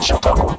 Tchau.